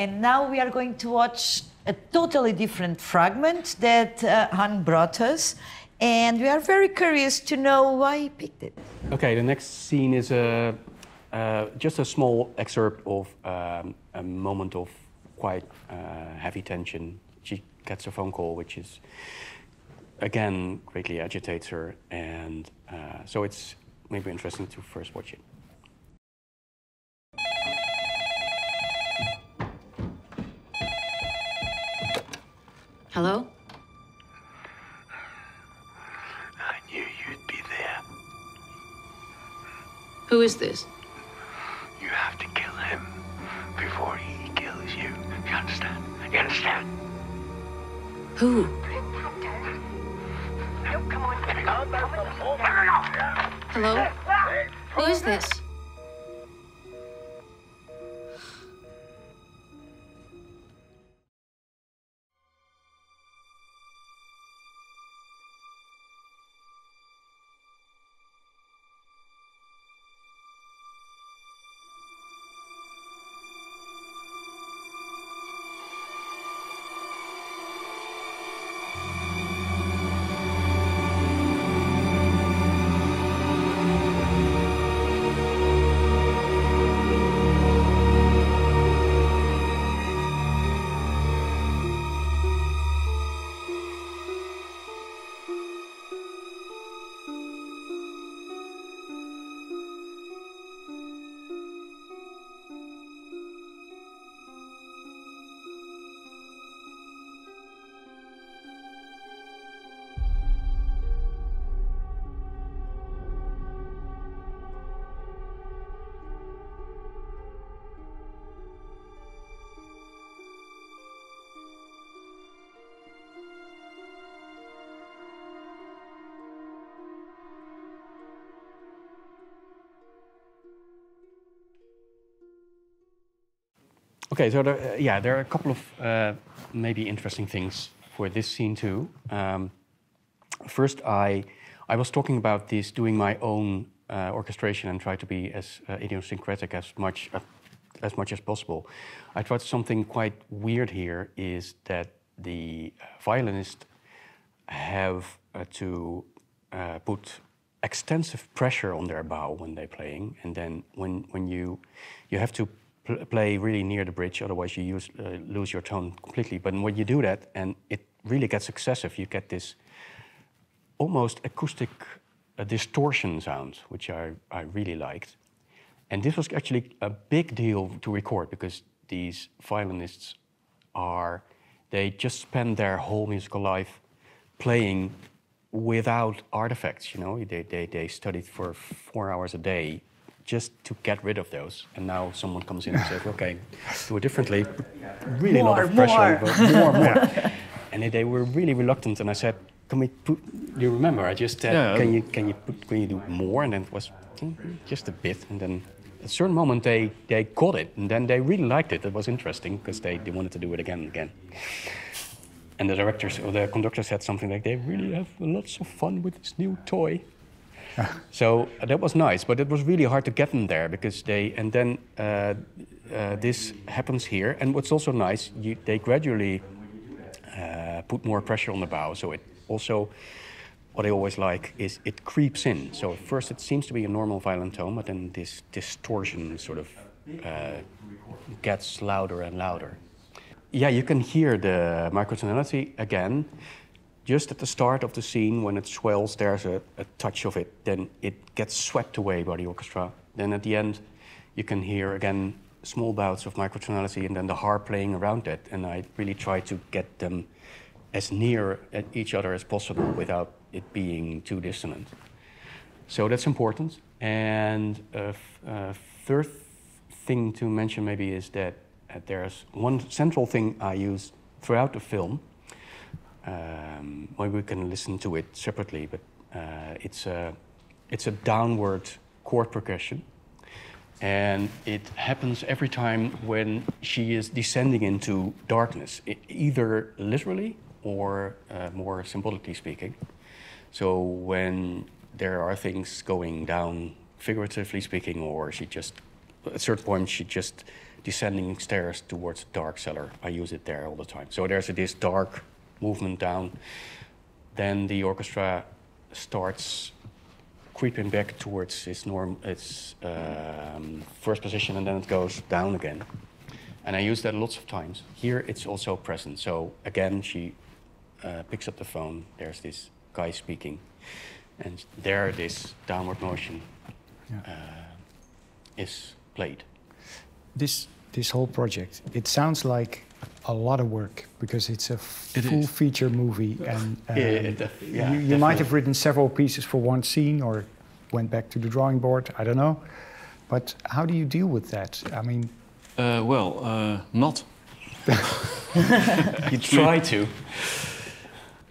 and now we are going to watch a totally different fragment that uh, Han brought us. And we are very curious to know why he picked it. Okay, the next scene is a, uh, just a small excerpt of um, a moment of quite uh, heavy tension. She gets a phone call, which is, again, greatly agitates her. And uh, so it's maybe interesting to first watch it. Hello? I knew you'd be there. Who is this? You have to kill him before he kills you. You understand? You understand? Who? Hello? Who is this? Okay, so there, uh, yeah, there are a couple of uh, maybe interesting things for this scene too. Um, first, I I was talking about this doing my own uh, orchestration and try to be as uh, idiosyncratic as much uh, as much as possible. I tried something quite weird here is that the violinists have uh, to put extensive pressure on their bow when they're playing, and then when when you you have to play really near the bridge, otherwise you use, uh, lose your tone completely. But when you do that, and it really gets excessive, you get this almost acoustic uh, distortion sound, which I, I really liked. And this was actually a big deal to record because these violinists are, they just spend their whole musical life playing without artifacts, you know. They, they, they studied for four hours a day just to get rid of those. And now someone comes in and says, okay, do it differently. Really more, a lot of pressure, more. more, more. and they were really reluctant. And I said, can we put, do you remember, I just said, Yeah. can, you, can, you put, can you do more? And then it was "Mm, just a bit. And then at a certain moment, they, they got it. And then they really liked it. It was interesting because they, they wanted to do it again and again. And the directors or the conductor said something like, they really have lots of fun with this new toy. So uh, that was nice, but it was really hard to get them there because they, and then uh, uh, this happens here. And what's also nice, you, they gradually uh, put more pressure on the bow. So it also, what I always like is it creeps in. So first it seems to be a normal violin tone, but then this distortion sort of uh, gets louder and louder. Yeah, you can hear the microtonality again. Just at the start of the scene, when it swells, there's a, a touch of it. Then it gets swept away by the orchestra. Then at the end, you can hear again small bouts of microtonality and then the harp playing around it. And I really try to get them as near at each other as possible without it being too dissonant. So that's important. And a third thing to mention maybe is that uh, there's one central thing I use throughout the film. Um, maybe we can listen to it separately, but uh, it's a it's a downward chord progression, and it happens every time when she is descending into darkness, either literally or uh, more symbolically speaking. So when there are things going down, figuratively speaking, or she just at a certain point she just descending stairs towards dark cellar. I use it there all the time. So there's this dark movement down. Then the orchestra starts creeping back towards its norm, its um, first position, and then it goes down again. And I use that lots of times. Here it's also present. So again, she uh, picks up the phone. There's this guy speaking, and there this downward motion uh, is played. This this whole project, it sounds like a lot of work because it's a It full is. feature movie, and um, Yeah, it def- yeah, you, you might have written several pieces for one scene or went back to the drawing board. I don't know, but how do you deal with that? I mean, Uh, well, uh, not. You try to.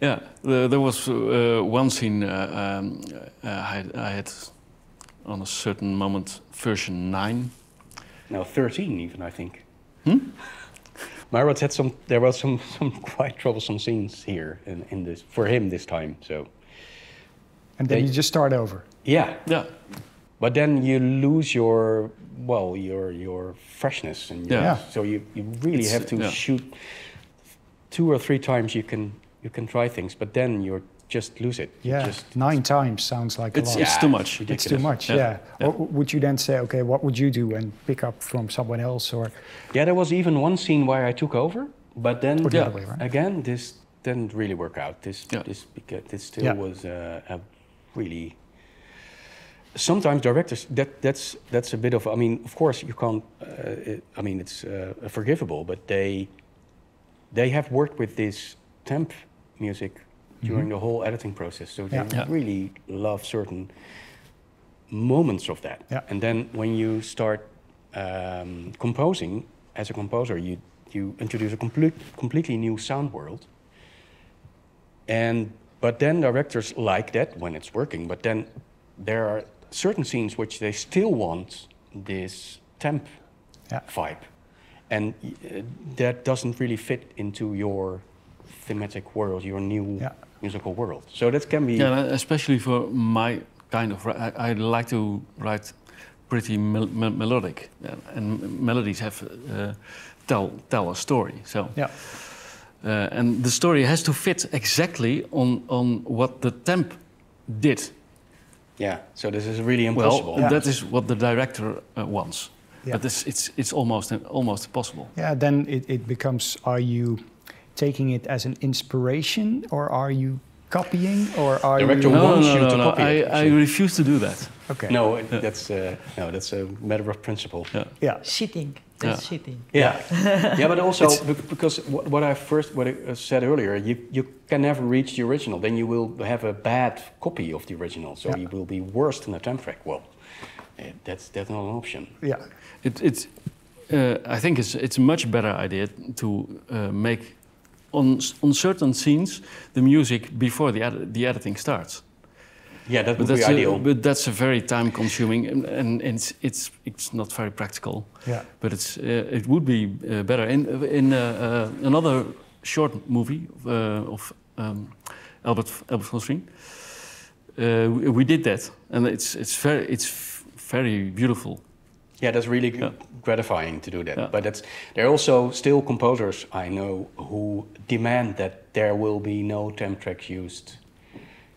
Yeah, there, there was uh, one scene uh, um, uh, I, had, I had on a certain moment version 9. No, 13 even, I think. Hmm? Maurits had some, there was some, some quite troublesome scenes here in, in this, for him this time, so. and then They- you just start over. Yeah, Yeah, but then you lose your, well, your, your freshness. And your- Yeah. So you, you really It's, have to yeah. shoot two or three times you can, you can try things, but then you're just lose it. Yeah, Just, nine times sounds like it's, a lot. it's too much. It's too much, Yeah. yeah. Yeah. Or would you then say, okay, what would you do and pick up from someone else, or Yeah, there was even one scene where I took over, but then the yeah, way around. again, this didn't really work out. This Yeah. this because this still Yeah. was uh, a really. Sometimes directors that that's that's a bit of I mean of course you can't uh, it, I mean it's uh, forgivable but they they have worked with this temp music during the whole editing process so they. Yeah. really love certain moments of that Yeah. and then when you start um, composing as a composer you you introduce a complete completely new sound world and but then directors like that when it's working but then there are certain scenes which they still want this temp Yeah. vibe and uh, that doesn't really fit into your thematic world your new Yeah. Musical world so that can be Yeah, especially for my kind of. I, I like to write pretty mel- mel- melodic, and melodies have uh, tell tell a story. So, yeah, uh, and the story has to fit exactly on on what the temp did. yeah so this is really impossible Well, Yeah. that is what the director uh, wants. Yeah. But it's it's it's almost almost impossible. yeah? Then it, it becomes: Are you taking it as an inspiration, or are you copying, or are Director you? Who wants you to copy I, it, I actually. refuse to do that. Okay. no it- that's uh, no that's a matter of principle Yeah. Yeah. Cheating. That's cheating. Yeah, yeah, but also bec- because what, what I first what I uh, said earlier, you you can never reach the original. Then you will have a bad copy of the original, so Yeah. you will be worse than a temp track. Well, eh, that's that's not an option. Yeah. It, it's, uh, I think it's, it's a much better idea to uh, make on, on certain scenes the music before the, edi- the editing starts. Yeah, that But would be that's, ideal. a, but that's a very time consuming and, and it's, it's, it's not very practical. Yeah. But it's, uh, it would be uh, better. In, in uh, uh, another short movie uh, of um, Albert, Albert von Sveen, uh, we, we did that. And it's, it's, very, it's very beautiful. Yeah, that's really Yeah. gratifying to do that. Yeah. But that's there are also still composers I know who demand that there will be no temp tracks used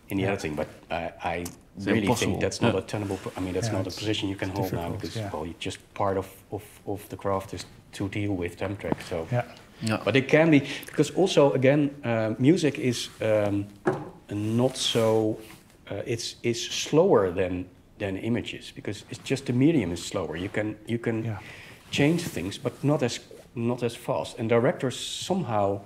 in the editing. But I, I really impossible. think that's not Yeah. a tenable. I mean, that's Yeah, not a position you can hold now because yeah. well, you just part of, of, of the craft is to deal with temp tracks. So. Yeah. Yeah. But it can be because also again, uh, music is um, not so. Uh, it's it's slower than than images because it's just the medium is slower. You can you can Yeah. change things, but not as not as fast. And directors somehow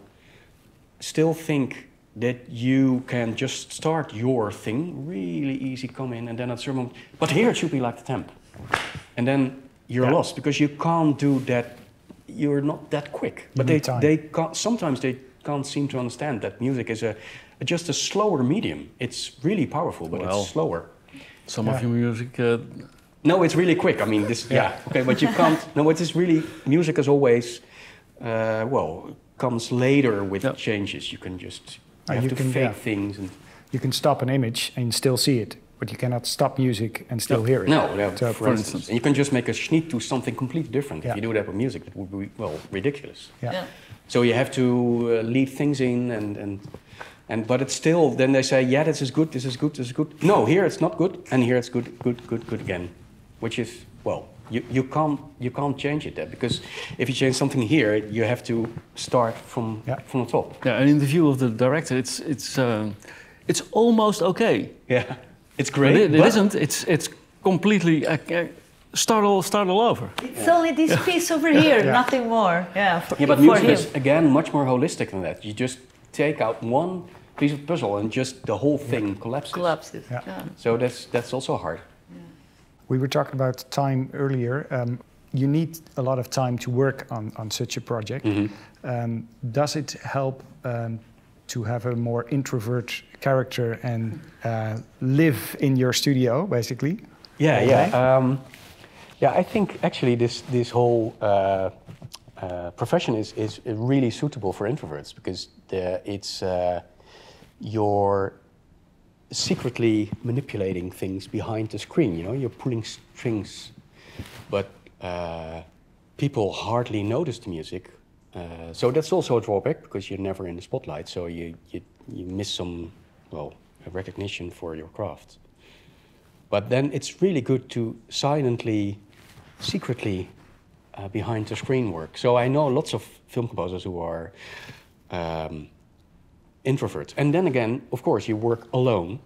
still think that you can just start your thing really easy, come in, and then at some moment, but here it should be like the temp, and then you're Yeah. lost because you can't do that. You're not that quick. But they time. they can't, sometimes they can't seem to understand that music is a just a slower medium. It's really powerful, but Well. it's slower. Some Yeah. of your music uh, No, it's really quick. I mean, this. Yeah. Okay, but you can't. No, it is really music is always, uh, well, comes later with Yeah. changes. You can just you Ah, have you to can- fake yeah. things and You can stop an image and still see it, but you cannot stop music and still hear it. No, no So- for, instance. And you can just make a schnitt to something completely different. Yeah. If you do that with music, it would be, well, ridiculous. Yeah. Yeah. So you have to uh, lead things in and, and, and, but it's still, then they say, yeah, this is good, this is good, this is good. No, here it's not good, and here it's good, good, good, good again. Which is, well, you, you, can't, you can't change it there, because if you change something here, you have to start from, Yeah. from the top. Yeah, and in the view of the director, it's it's um, it's almost okay. Yeah, it's great. it, it but- isn't. It's it's completely uh, start all start all over. It's only this piece over here, Yeah. nothing more. Yeah, for, Yeah, but for music him. is again much more holistic than that. You just take out one piece of puzzle and just the whole thing collapses. collapses. Yeah. Yeah. So that's that's also hard. We were talking about time earlier. Um, you need a lot of time to work on, on such a project. Um, does it help um, to have a more introvert character and uh, live in your studio, basically? Yeah, Okay. yeah. Um, yeah, I think actually this this whole uh, uh, profession is is really suitable for introverts because the, it's uh, you're secretly manipulating things behind the screen. You know, you're pulling strings, but uh, people hardly notice the music. Uh, so that's also a drawback because you're never in the spotlight. So you you, you miss some well recognition for your craft. But then it's really good to silently, secretly uh, behind the screen work. So I know lots of film composers who are um, introverts. And then again, of course, you work alone.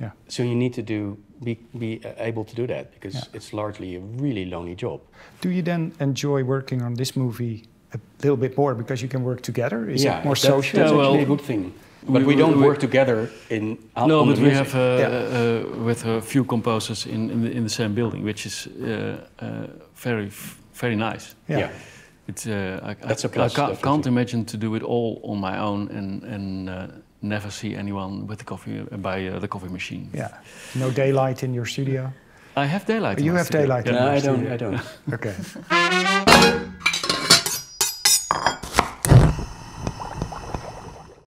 Yeah. So you need to do be, be uh, able to do that because Yeah. it's largely a really lonely job. Do you then enjoy working on this movie a little bit more because you can work together? Is it more that's, social? That's Yeah, well, actually a good thing. But we- we, don't we- work together in on no, but the we have uh, Yeah. uh, with a few composers in in the, in the same building, which is uh, uh, very f- very nice. Yeah. yeah. It's uh, I, That's a I, plus, I can't, definitely. can't imagine to do it all on my own and and uh, never see anyone with the coffee uh, by uh, the coffee machine. Yeah. No daylight in your studio? I have daylight. in You have studio. daylight in Yeah. No, your I don't. I don't. Okay.